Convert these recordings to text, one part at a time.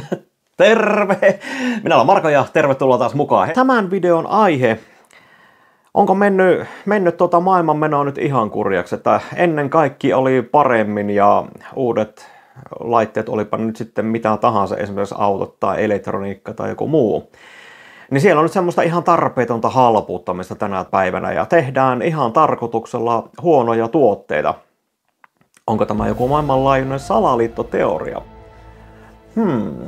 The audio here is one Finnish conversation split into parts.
Terve! Minä olen Marko ja tervetuloa taas mukaan. Tämän videon aihe onko mennyt, mennyt tuota maailmanmenoa nyt ihan kurjaksi, että ennen kaikki oli paremmin ja uudet laitteet, olipa nyt sitten mitä tahansa, esimerkiksi autot tai elektroniikka tai joku muu. Niin siellä on nyt semmoista ihan tarpeetonta halpuuttamista tänä päivänä ja tehdään ihan tarkoituksella huonoja tuotteita. Onko tämä joku maailmanlaajuinen salaliittoteoria? Hmm.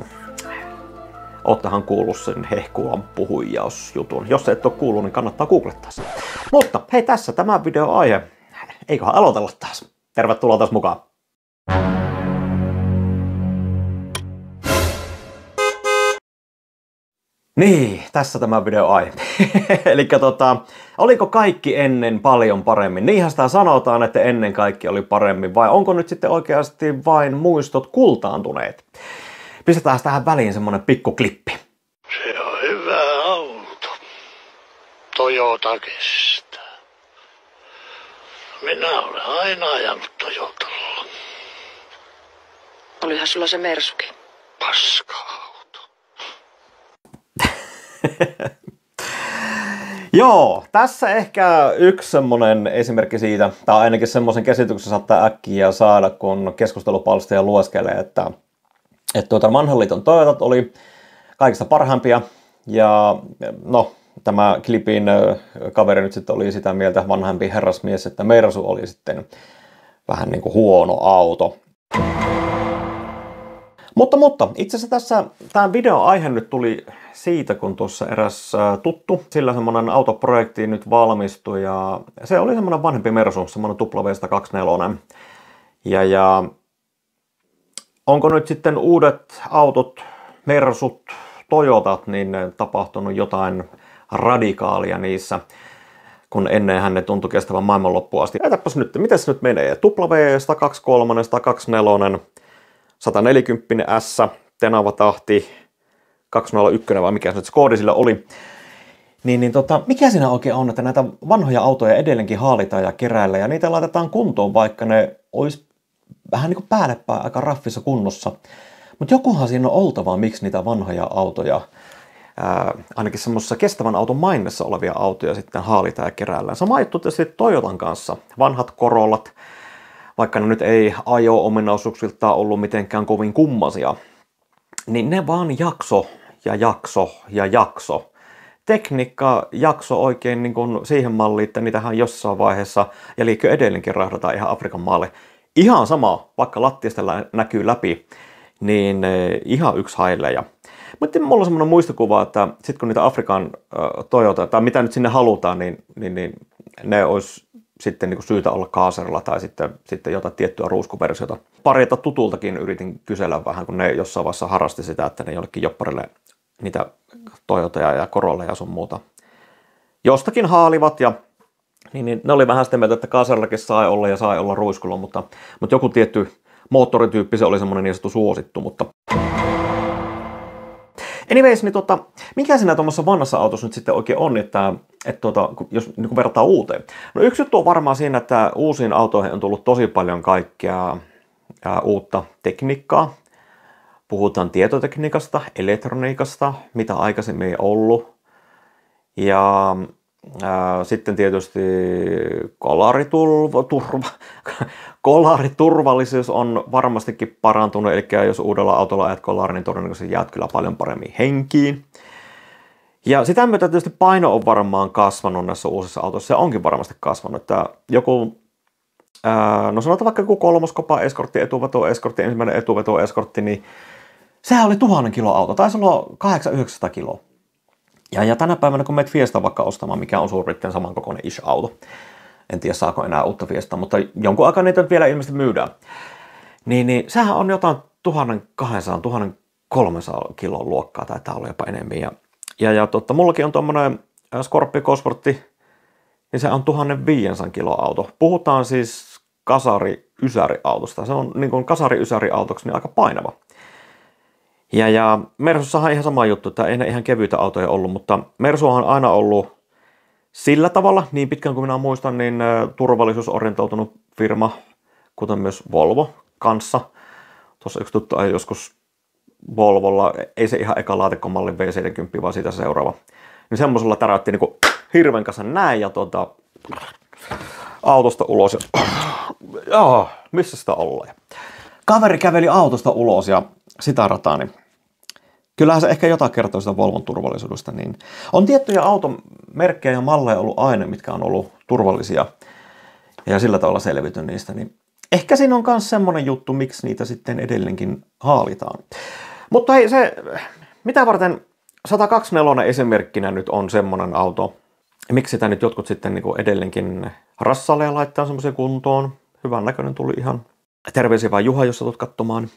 Oottehan kuullut sen hehkuvan puhujausjutun. Jos et ole kuullut, niin kannattaa googlettaa sen. Mutta hei, tässä tämä video aihe. Eiköhän aloitella taas. Tervetuloa taas mukaan. Niin, tässä tämä video aihe. Eli tota, oliko kaikki ennen paljon paremmin? Niinhän sitä sanotaan, että ennen kaikki oli paremmin, vai onko nyt sitten oikeasti vain muistot kultaantuneet? Pistetään tähän väliin semmonen pikku klippi. Se on hyvä auto. Toyota kestää. Minä olen aina ajanut Toyotalla. Olihan sulla se Mersukin. Paska auto. Joo, tässä ehkä yksi semmonen esimerkki siitä, tai ainakin semmoisen käsityksen saattaa äkkiä saada, kun keskustelupalstoja lueskelee, että, että tuota, vanhan liiton Toyotat oli kaikista parhaimpia, ja no, tämä klipin kaveri nyt sitten oli sitä mieltä, vanhempi herrasmies, että Mersu oli sitten vähän niin kuin huono auto. Mutta, mutta itse asiassa tässä tämä videon aihe nyt tuli siitä, kun tuossa eräs tuttu, sillä semmoinen autoprojekti nyt valmistui ja se oli semmoinen vanhempi Mersu, semmoinen W124. Ja, ja onko nyt sitten uudet autot, Mersut, Toyotat, niin tapahtunut jotain radikaalia niissä, kun ennen hän ne tuntui kestävän maailmanloppuun asti. Etäpäs nyt, miten se nyt menee? W123, 124, 140 S, Tenava tahti, 201 vai mikä se nyt se koodi sillä oli. Niin, niin tota, mikä siinä oikein on, että näitä vanhoja autoja edelleenkin haalitaan ja keräillä ja niitä laitetaan kuntoon, vaikka ne olisi vähän niin kuin päällepäin aika raffissa kunnossa. Mutta jokuhan siinä on oltava, miksi niitä vanhoja autoja, ää, ainakin semmoisessa kestävän auton mainessa olevia autoja sitten haalitaan ja keräillään. Sama juttu tietysti Toyotan kanssa. Vanhat korollat, vaikka ne nyt ei ajo-ominaisuuksiltaan ollut mitenkään kovin kummasia, niin ne vaan jakso ja jakso ja jakso. Tekniikka jakso oikein niin kuin siihen malliin, että niitähän jossain vaiheessa, ja liikkö edelleenkin rahdataan ihan Afrikan maalle. Ihan sama, vaikka lattiasta näkyy läpi, niin eh, ihan yksi haileja. Mutta mulla on semmoinen muistokuva, että sitten kun niitä Afrikan Toyota, tai mitä nyt sinne halutaan, niin, niin, niin ne olisi sitten niin syytä olla kaaserilla tai sitten, sitten jotain tiettyä ruuskuversiota. Parilta tutultakin yritin kysellä vähän, kun ne jossain vaiheessa harrasti sitä, että ne jollekin jopparille niitä Toyotoja ja Corolla ja sun muuta jostakin haalivat ja niin, niin ne oli vähän sitä mieltä, että kaaserillakin sai olla ja sai olla ruiskulla, mutta, mutta joku tietty moottorityyppi se oli semmoinen niin sanottu suosittu, mutta Anyways, niin tota, mikä siinä tuommoissa vanhassa autossa nyt sitten oikein on, että, että tuota, jos niin verrataan uuteen? No yksi juttu on varmaan siinä, että uusiin autoihin on tullut tosi paljon kaikkea ää, uutta tekniikkaa. Puhutaan tietotekniikasta, elektroniikasta, mitä aikaisemmin ei ollut. Ja sitten tietysti kolariturva, turva, kolariturvallisuus on varmastikin parantunut, eli jos uudella autolla ajat kolari, niin todennäköisesti jäät kyllä paljon paremmin henkiin. Ja sitä myötä tietysti paino on varmaan kasvanut näissä uusissa autoissa, se onkin varmasti kasvanut, että joku no sanotaan vaikka joku kolmoskopa eskortti, etuveto eskortti, ensimmäinen etuveto eskortti, niin sehän oli tuhannen kilo auto, taisi olla 800 kiloa. Ja, ja tänä päivänä, kun menet Fiesta vaikka ostamaan, mikä on suurin samankokoinen ish-auto, en tiedä saako enää uutta Fiesta, mutta jonkun aikaa niitä vielä ilmeisesti myydään, niin, niin sehän on jotain 1200-1300 kilon luokkaa, taitaa olla jopa enemmän. Ja, ja, ja totta, mullakin on tuommoinen Scorpio Cosworthi, niin se on 1500 kilo auto. Puhutaan siis kasari-ysäri-autosta. Se on niin kuin kasari-ysäri-autoksi niin aika painava. Ja, ja Mersussahan ihan sama juttu, että ei ne ihan kevyitä autoja ollut, mutta Mersu on aina ollut sillä tavalla, niin pitkään kuin minä muistan, niin turvallisuusorientoutunut firma, kuten myös Volvo kanssa. Tuossa yksi tuttu joskus Volvolla, ei se ihan eka laatikkomallin V70, vaan siitä seuraava. Niin semmoisella täräytti niin hirven kanssa näin ja tuota, autosta ulos. Ja, jaa, missä sitä ollaan? Kaveri käveli autosta ulos ja sitä rataa, niin kyllähän se ehkä jotain kertoo sitä Volvon turvallisuudesta. Niin on tiettyjä automerkkejä ja malleja ollut aina, mitkä on ollut turvallisia ja sillä tavalla selvity niistä, niin ehkä siinä on myös semmoinen juttu, miksi niitä sitten edelleenkin haalitaan. Mutta hei, se, mitä varten 124 esimerkkinä nyt on semmoinen auto, miksi sitä nyt jotkut sitten niin edelleenkin rassalle laittaa semmoisen kuntoon. Hyvän näköinen tuli ihan. Terveisiä vaan Juha, jos satut katsomaan.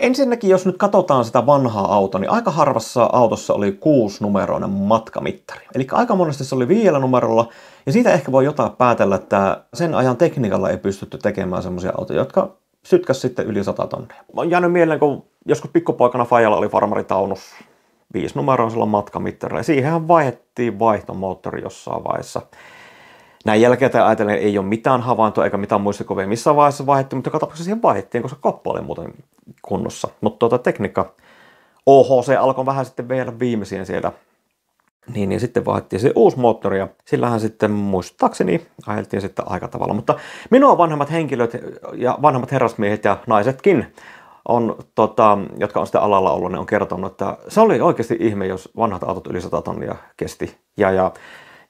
Ensinnäkin, jos nyt katsotaan sitä vanhaa autoa, niin aika harvassa autossa oli kuusinumeroinen matkamittari. Eli aika monesti se oli viidellä numerolla, ja siitä ehkä voi jotain päätellä, että sen ajan tekniikalla ei pystytty tekemään semmoisia autoja, jotka sytkäs sitten yli 100 tonnia. Mä oon jäänyt mieleen, kun joskus pikkupoikana Fajalla oli farmaritaunus viisi numeroisella matkamittarilla, ja siihenhän vaihdettiin vaihtomoottori jossain vaiheessa. Näin jälkeen ajatellen ei ole mitään havaintoa eikä mitään muistikuvia missään vaiheessa vaihdettiin, mutta joka tapauksessa siihen vaihdettiin, koska koppa oli muuten kunnossa. Mutta tuota tekniikka, OHC alkoi vähän sitten vielä viimeisiä sieltä. Niin, niin sitten vaihdettiin se uusi moottori ja sillähän sitten muistaakseni ajeltiin sitten aika tavalla. Mutta minua vanhemmat henkilöt ja vanhemmat herrasmiehet ja naisetkin on, tota, jotka on sitten alalla ollut, ne on kertonut, että se oli oikeasti ihme, jos vanhat autot yli 100 tonnia kesti. Ja, ja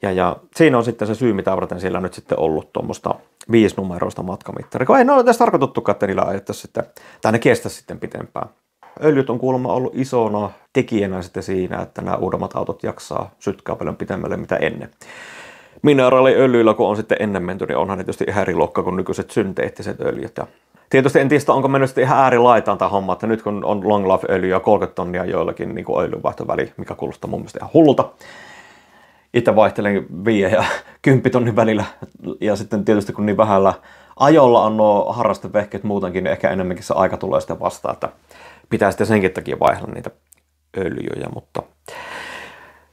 ja, ja siinä on sitten se syy, mitä varten siellä nyt sitten ollut tuommoista viisinumeroista matkamittaria. Kun ei ne ole edes tarkoitettukaan, että niillä ajettaisiin sitten, tai ne kestäisi sitten pitempään. Öljyt on kuulemma ollut isona tekijänä sitten siinä, että nämä uudemmat autot jaksaa sytkää paljon pitemmälle mitä ennen. Mineraaliöljyillä, kun on sitten ennen menty, niin onhan ne tietysti ihan eri luokka kuin nykyiset synteettiset öljyt. Ja tietysti en tiedä, onko mennyt sitten ihan äärilaitaan tämä homma, että nyt kun on long life öljyä 30 tonnia joillakin niin öljynvaihtoväli, mikä kuulostaa mun mielestä ihan hullulta, itse vaihtelen 5 ja 10 tonnin välillä. Ja sitten tietysti kun niin vähällä ajolla on nuo harrastevehkeet muutenkin, niin ehkä enemmänkin se aika tulee sitten vastaan, että pitää sitten senkin takia vaihdella niitä öljyjä, mutta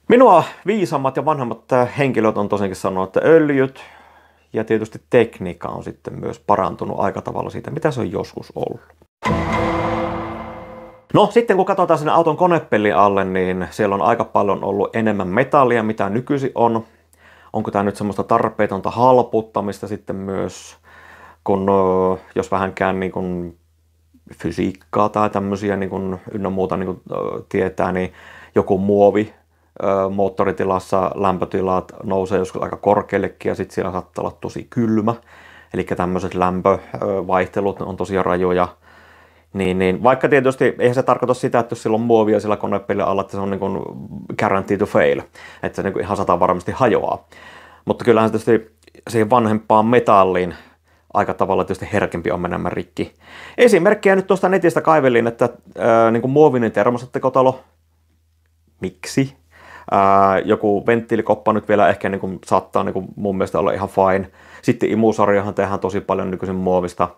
minua viisammat ja vanhemmat henkilöt on tosiaankin sanonut, että öljyt ja tietysti tekniikka on sitten myös parantunut aika tavalla siitä, mitä se on joskus ollut. No sitten kun katsotaan sinne auton konepellin alle, niin siellä on aika paljon ollut enemmän metallia, mitä nykyisin on. Onko tämä nyt semmoista tarpeetonta halputtamista sitten myös, kun jos vähänkään niin kuin fysiikkaa tai tämmöisiä niin kuin ynnä muuta niin kuin, tietää, niin joku muovi moottoritilassa lämpötilat nousee joskus aika korkeallekin ja sitten siellä saattaa olla tosi kylmä. Eli tämmöiset lämpövaihtelut on tosi rajoja. Niin, niin, vaikka tietysti eihän se tarkoita sitä, että jos sillä on muovia sillä konepelin alla, että se on niin kuin guarantee to fail, että se niin kuin ihan sata varmasti hajoaa. Mutta kyllähän se tietysti siihen vanhempaan metalliin aika tavalla tietysti herkempi on menemään rikki. Esimerkkiä nyt tuosta netistä kaivelin, että ää, niin kuin muovinen termosettekotalo, miksi? Ää, joku venttiilikoppa nyt vielä ehkä niin kuin, saattaa niin kuin, mun mielestä olla ihan fine. Sitten imusarjahan tehdään tosi paljon nykyisin muovista.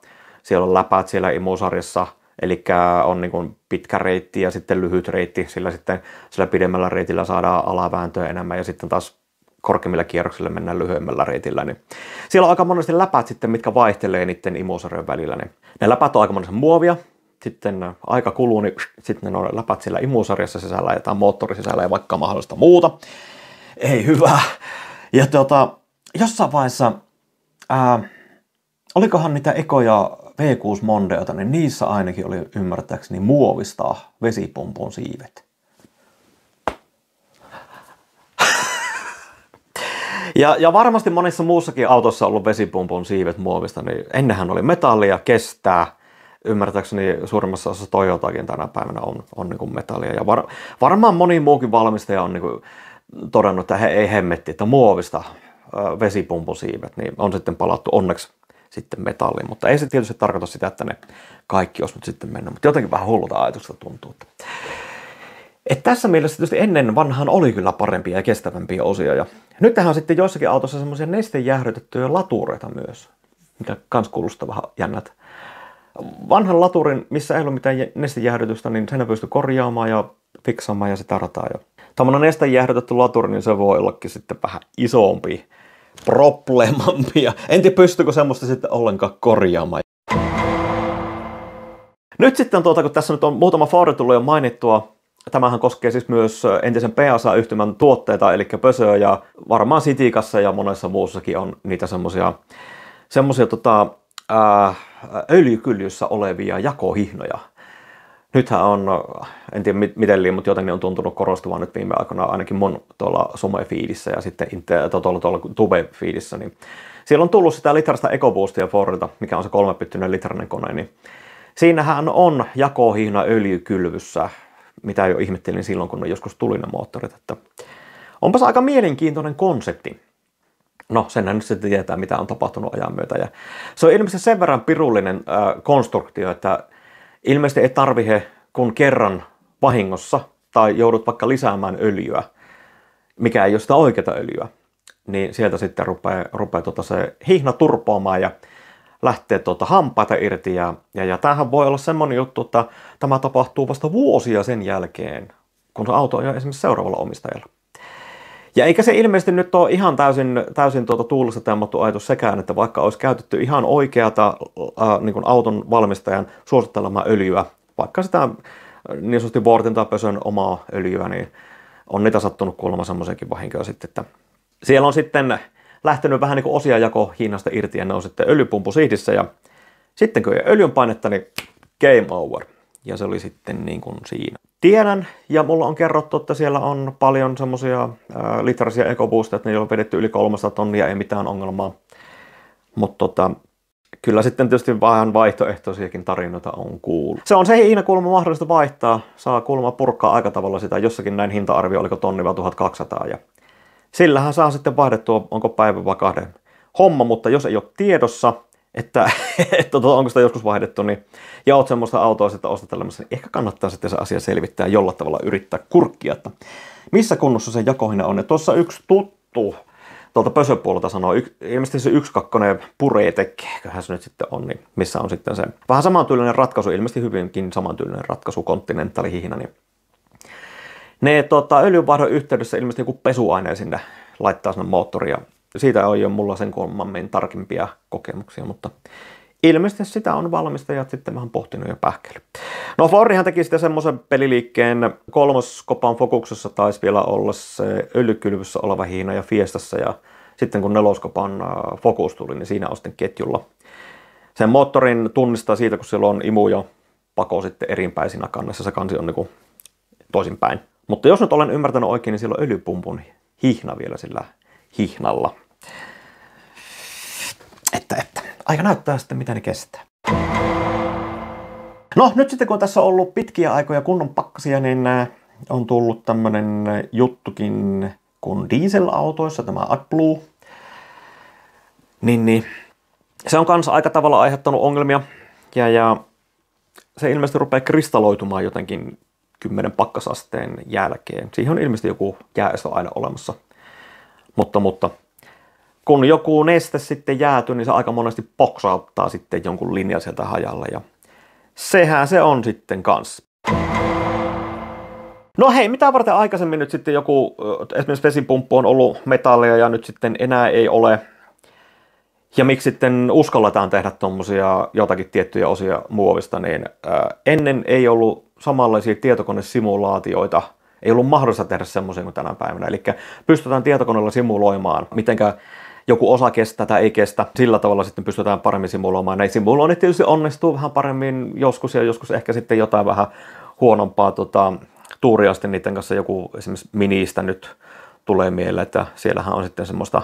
Siellä on läpäät siellä imusarjassa – Eli on niin kuin pitkä reitti ja sitten lyhyt reitti, sillä sitten sillä pidemmällä reitillä saadaan alavääntöä enemmän ja sitten taas korkeimmilla kierroksilla mennään lyhyemmällä reitillä. Niin siellä on aika monesti läpät sitten, mitkä vaihtelee niiden imosarjojen välillä. Niin ne läpät on aika monesti muovia, sitten aika kuluu, niin sitten ne on läpät siellä imusarjassa sisällä ja moottori sisällä ja vaikka mahdollista muuta. Ei hyvä. Ja tuota, jossain vaiheessa, ää, olikohan niitä ekoja V6 Mondeota, niin niissä ainakin oli ymmärtääkseni muovista vesipumpun siivet. Ja, ja varmasti monissa muussakin autossa on ollut vesipumpun siivet muovista, niin ennenhän oli metallia, kestää. Ymmärtääkseni suurimmassa osassa Toyotakin tänä päivänä on, on niin kuin metallia. Ja var, varmaan moni muukin valmistaja on niin kuin todennut, että he ei hemmetti, että muovista vesipumpun siivet, niin on sitten palattu onneksi sitten metalliin. Mutta ei se tietysti tarkoita sitä, että ne kaikki olisi nyt sitten mennyt. Mutta jotenkin vähän hullulta ajatuksesta tuntuu. Että et tässä mielessä tietysti ennen vanhaan oli kyllä parempia ja kestävämpiä osia. Ja nyt tähän on sitten joissakin autossa semmoisia nestejähdytettyjä latureita myös, mikä kans kuulostaa vähän jännät. Vanhan laturin, missä ei ole mitään nestejähdytystä, niin sen pystyy korjaamaan ja fiksaamaan ja sitä rataa. Ja tämmöinen nestejähdytetty laturi, niin se voi ollakin sitten vähän isompi probleemampia. En tiedä, pystyykö semmoista sitten ollenkaan korjaamaan. Nyt sitten, tuota, kun tässä nyt on muutama Ford tullut jo mainittua, tämähän koskee siis myös entisen PSA-yhtymän tuotteita, eli Pösöä ja varmaan Sitikassa ja monessa muussakin on niitä semmoisia semmoisia tota, öljykyljyssä olevia jakohihnoja. Nythän on, en tiedä miten liian, mutta jotenkin on tuntunut korostuvan nyt viime aikoina ainakin mun tuolla some-fiidissä ja sitten tuolla, tuolla tube-fiidissä, niin siellä on tullut sitä litrasta EcoBoostia Fordilta, mikä on se kolmepyttyinen litrainen kone, niin siinähän on jakohihna öljykylvyssä, mitä jo ihmettelin silloin, kun joskus tuli ne moottorit, että onpas aika mielenkiintoinen konsepti. No, senhän nyt sitten tietää, mitä on tapahtunut ajan myötä. Ja se on ilmeisesti sen verran pirullinen äh, konstruktio, että ilmeisesti ei tarvihe kun kerran vahingossa tai joudut vaikka lisäämään öljyä, mikä ei ole sitä oikeaa öljyä, niin sieltä sitten rupeaa, rupeaa tuota se hihna turpoamaan ja lähtee tuota hampaita irti. Ja, ja, ja tämähän voi olla semmoinen juttu, että tämä tapahtuu vasta vuosia sen jälkeen, kun se auto on jo esimerkiksi seuraavalla omistajalla. Ja eikä se ilmeisesti nyt ole ihan täysin, täysin tuota tuulista temmattu ajatus sekään, että vaikka olisi käytetty ihan oikeata äh, niin auton valmistajan suosittelemaa öljyä, vaikka sitä niin sanotusti Vortin tai Pösön omaa öljyä, niin on niitä sattunut kuulemma semmoisiakin vahinkoja sitten, että siellä on sitten lähtenyt vähän niin kuin osia jako Hiinasta irti ja ne on sitten öljypumpu siidissä ja sitten kun ei öljyn painetta, niin game over. Ja se oli sitten niin kuin siinä. Tiedän, ja mulla on kerrottu, että siellä on paljon semmoisia litraisia ekoboosteja, että ne on vedetty yli 300 tonnia, ei mitään ongelmaa. Mutta tota, kyllä sitten tietysti vähän vaihtoehtoisiakin tarinoita on kuullut. Se on se kulma mahdollista vaihtaa. Saa kulma purkaa aika tavalla sitä. Jossakin näin hinta-arvio, oliko tonni vai 1200. Ja sillähän saa sitten vaihdettua, onko päivä vai kahden homma, mutta jos ei ole tiedossa, että, että tota, onko sitä joskus vaihdettu, niin, ja oot semmoista autoa sitten ostatelemassa, niin ehkä kannattaa sitten se asia selvittää jollain tavalla yrittää kurkkia, että missä kunnossa se jakohina on. Ja tuossa yksi tuttu tuolta pösöpuolelta sanoo, y, ilmeisesti se yksi kakkonen pureetekköhän se nyt sitten on, niin missä on sitten se vähän samantyylinen ratkaisu, ilmeisesti hyvinkin samantyylinen ratkaisu, kontinentaali hihina, niin ne tota, öljynvaihdon yhteydessä ilmeisesti joku pesuaine sinne laittaa sinne moottoria siitä on jo mulla sen kolmammin tarkempia kokemuksia, mutta ilmeisesti sitä on valmistajat sitten vähän pohtinut ja pähkely. No Fordihan teki sitten semmoisen peliliikkeen, kolmoskopan fokuksessa taisi vielä olla se öljykylvyssä oleva hiina ja Fiestassa ja sitten kun neloskopan äh, fokus tuli, niin siinä on sitten ketjulla. Sen moottorin tunnistaa siitä, kun siellä on imu ja pako sitten erinpäin siinä kannessa, se kansi on niin toisinpäin. Mutta jos nyt olen ymmärtänyt oikein, niin siellä on öljypumpun hihna vielä sillä hihnalla. Että, että. Aika näyttää sitten, mitä ne kestää. No, nyt sitten kun tässä on ollut pitkiä aikoja kunnon pakkasia, niin äh, on tullut tämmönen juttukin kuin dieselautoissa, tämä AdBlue. Niin, niin, se on kanssa aika tavalla aiheuttanut ongelmia. Ja, ja se ilmeisesti rupeaa kristalloitumaan jotenkin 10 pakkasasteen jälkeen. Siihen on ilmeisesti joku jääestö aina olemassa – mutta, mutta kun joku neste sitten jäätyy, niin se aika monesti poksauttaa sitten jonkun linjan sieltä hajalle ja sehän se on sitten kanssa. No hei, mitä varten aikaisemmin nyt sitten joku, esimerkiksi vesipumppu on ollut metallia ja nyt sitten enää ei ole. Ja miksi sitten uskalletaan tehdä tuommoisia jotakin tiettyjä osia muovista, niin ennen ei ollut samanlaisia tietokonesimulaatioita – ei ollut mahdollista tehdä semmoisia kuin tänä päivänä. Eli pystytään tietokoneella simuloimaan, mitenkä joku osa kestää tai ei kestä. Sillä tavalla sitten pystytään paremmin simuloimaan. Näin simuloinnit tietysti onnistuu vähän paremmin joskus ja joskus ehkä sitten jotain vähän huonompaa tota, tuuria sitten niiden kanssa joku esimerkiksi miniistä nyt tulee mieleen, että siellähän on sitten semmoista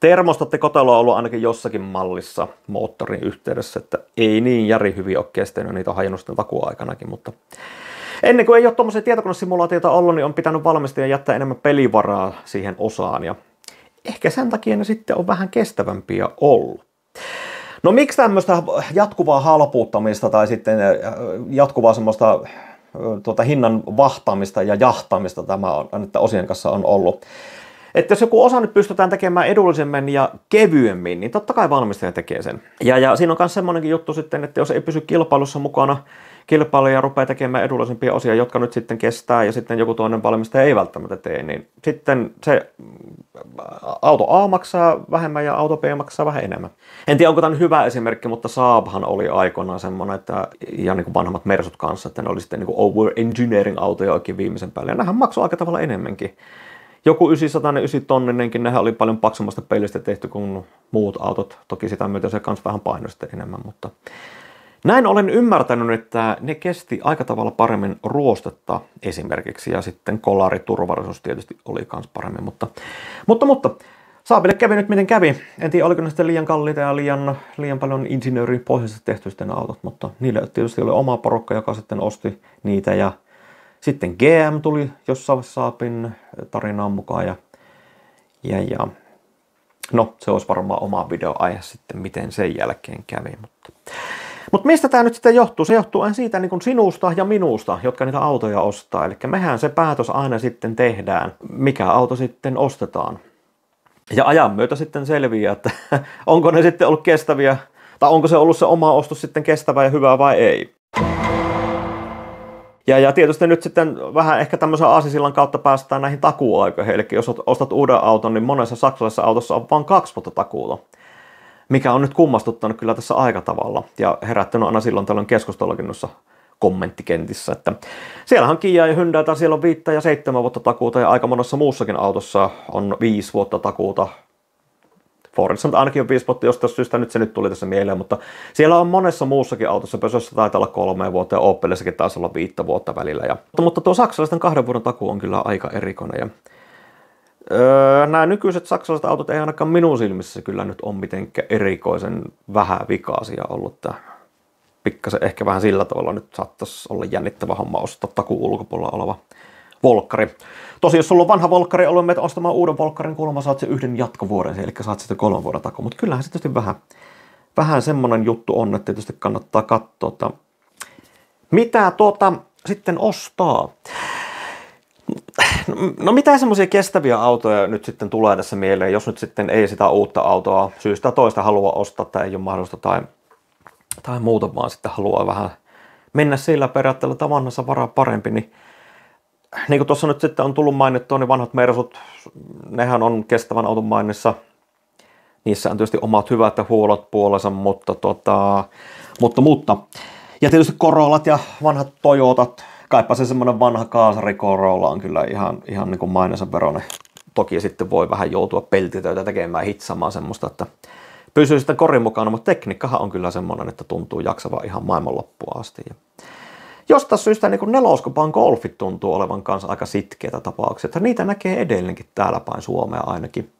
termostattekoteloa ollut ainakin jossakin mallissa moottorin yhteydessä, että ei niin järi hyvin ole kestänyt, niitä on hajonnut sitten takuaikanakin, mutta ennen kuin ei ole tuommoisia tietokonesimulaatioita ollut, niin on pitänyt valmistaa ja jättää enemmän pelivaraa siihen osaan. Ja ehkä sen takia ne sitten on vähän kestävämpiä ollut. No miksi tämmöistä jatkuvaa halpuuttamista tai sitten äh, jatkuvaa semmoista äh, tuota, hinnan vahtaamista ja jahtaamista tämä on, että osien kanssa on ollut? Että jos joku osa nyt pystytään tekemään edullisemmin ja kevyemmin, niin totta kai valmistaja tekee sen. Ja, ja siinä on myös semmoinenkin juttu sitten, että jos ei pysy kilpailussa mukana, kilpailija rupeaa tekemään edullisempia osia, jotka nyt sitten kestää ja sitten joku toinen valmistaja ei välttämättä tee, niin sitten se auto A maksaa vähemmän ja auto B maksaa vähän enemmän. En tiedä, onko tämä hyvä esimerkki, mutta Saabhan oli aikoinaan semmoinen, että ja niin kuin vanhemmat Mersut kanssa, että ne oli sitten niin over engineering autoja oikein viimeisen päälle. Ja nämähän maksoi aika tavalla enemmänkin. Joku 900 9 tonninenkin, nehän oli paljon paksummasta pelistä tehty kuin muut autot. Toki sitä myötä se kans vähän painoi enemmän, mutta näin olen ymmärtänyt, että ne kesti aika tavalla paremmin ruostetta esimerkiksi ja sitten kolariturvallisuus tietysti oli myös paremmin, mutta, mutta, mutta. Saabille kävi nyt miten kävi. En tiedä, oliko ne sitten liian kalliita ja liian, liian paljon pohjaisesti tehty sitten autot, mutta niille tietysti oli oma porukka, joka sitten osti niitä ja sitten GM tuli jossain Saapin tarinaan mukaan ja, ja, ja. No se olisi varmaan oma videoaihe sitten, miten sen jälkeen kävi, mutta mutta mistä tämä nyt sitten johtuu? Se johtuu aina siitä niin kuin sinusta ja minusta, jotka niitä autoja ostaa. Eli mehän se päätös aina sitten tehdään, mikä auto sitten ostetaan. Ja ajan myötä sitten selviää, että onko ne sitten ollut kestäviä, tai onko se ollut se oma ostos sitten kestävä ja hyvä vai ei. Ja, ja tietysti nyt sitten vähän ehkä tämmöisen aasisillan kautta päästään näihin takuaikoihin. Eli jos ostat uuden auton, niin monessa saksalaisessa autossa on vain kaksi vuotta takuuta mikä on nyt kummastuttanut kyllä tässä aika tavalla ja herättänyt aina silloin tällöin keskustelukin noissa kommenttikentissä. Että siellähän Kia ja Hyundai, siellä on viittä ja seitsemän vuotta takuuta ja aika monessa muussakin autossa on viisi vuotta takuuta. Fordissa ainakin on viisi vuotta, jostain syystä nyt se nyt tuli tässä mieleen, mutta siellä on monessa muussakin autossa, Pösössä taitaa olla kolme vuotta ja Opelissakin taisi olla viittä vuotta välillä. Ja, mutta, mutta tuo saksalaisten kahden vuoden takuu on kyllä aika erikoinen. Ja Öö, nämä nykyiset saksalaiset autot ei ainakaan minun silmissä kyllä nyt ole mitenkään erikoisen vähän vikaisia ollut. Tää. Pikkasen ehkä vähän sillä tavalla nyt saattaisi olla jännittävä homma ostaa takuun ulkopuolella oleva volkkari. Tosi jos sulla on vanha volkkari, ollut meitä ostamaan uuden volkkarin, kuulemma saat sen yhden jatkovuoden, eli saat sitten kolmen vuoden takuun. Mutta kyllähän se tietysti vähän, vähän semmoinen juttu on, että tietysti kannattaa katsoa, että mitä tuota sitten ostaa. No mitä semmoisia kestäviä autoja nyt sitten tulee tässä mieleen, jos nyt sitten ei sitä uutta autoa syystä toista halua ostaa tai ei ole mahdollista tai, tai muuta, vaan sitten haluaa vähän mennä sillä periaatteella, että vanhassa varaa parempi, niin niin kuin tuossa nyt sitten on tullut mainittua, niin vanhat Mersut, nehän on kestävän auton mainissa. Niissä on tietysti omat hyvät ja huolot puolensa, mutta, tota, mutta, mutta. Ja tietysti Corollat ja vanhat Toyotat, kaipa se semmoinen vanha kaasari Corolla on kyllä ihan, ihan niin kuin mainensa veronen. Toki sitten voi vähän joutua peltitöitä tekemään hitsamaan semmoista, että pysyy sitten korin mukana, mutta tekniikkahan on kyllä semmoinen, että tuntuu jaksava ihan maailmanloppuun asti. Ja jostain syystä niin neloskopan golfit tuntuu olevan kanssa aika sitkeitä tapauksia, että niitä näkee edelleenkin täällä päin Suomea ainakin.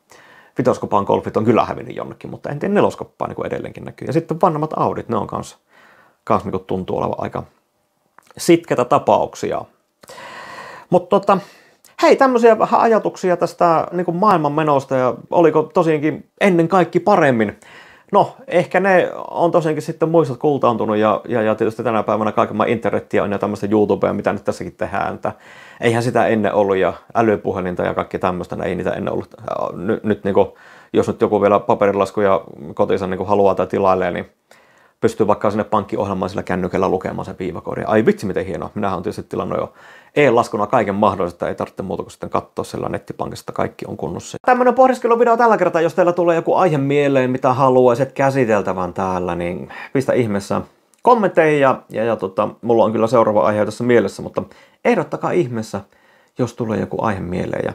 Vitoskopan golfit on kyllä hävinnyt jonnekin, mutta en tiedä neloskoppaa niin edelleenkin näkyy. Ja sitten vanhemmat Audit, ne on kanssa, kanssa niin tuntuu olevan aika, sitkeitä tapauksia. Mutta tota, hei, tämmöisiä vähän ajatuksia tästä niin kuin maailman menosta ja oliko tosiaankin ennen kaikki paremmin. No, ehkä ne on tosiaankin sitten muistot kultaantunut ja, ja, ja tietysti tänä päivänä kaiken internettiä on ja tämmöistä YouTubea, mitä nyt tässäkin tehdään. Että eihän sitä ennen ollut ja älypuhelinta ja kaikki tämmöistä, ei niitä ennen ollut. Nyt, nyt niin kuin, jos nyt joku vielä paperilaskuja kotinsa niin haluaa tai tilailee, niin pystyy vaikka sinne pankkiohjelmaan sillä kännykällä lukemaan sen viivakoodin. Ai vitsi miten hienoa. Minähän on tietysti tilannut jo e-laskuna kaiken mahdollista, ei tarvitse muuta kuin sitten katsoa sillä nettipankista, kaikki on kunnossa. Tämmöinen pohdiskeluvideo tällä kertaa, jos teillä tulee joku aihe mieleen, mitä haluaisit käsiteltävän täällä, niin pistä ihmeessä kommentteihin ja, ja, ja tota, mulla on kyllä seuraava aihe tässä mielessä, mutta ehdottakaa ihmeessä, jos tulee joku aihe mieleen ja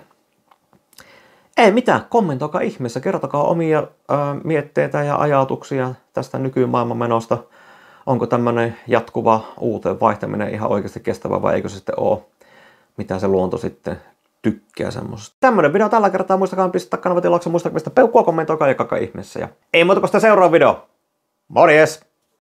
ei mitään, kommentoikaa ihmeessä, kertokaa omia ö, mietteitä ja ajatuksia tästä nykymaailman menosta. Onko tämmöinen jatkuva uuteen vaihtaminen ihan oikeasti kestävä vai eikö se sitten ole? Mitä se luonto sitten tykkää semmoisesta. Tämmönen video tällä kertaa, muistakaa pistää kanavat muistakaa pistää peukkua, kommentoikaa ja kaka ihmeessä. Ja ei muuta kuin sitä seuraava video. Morjes!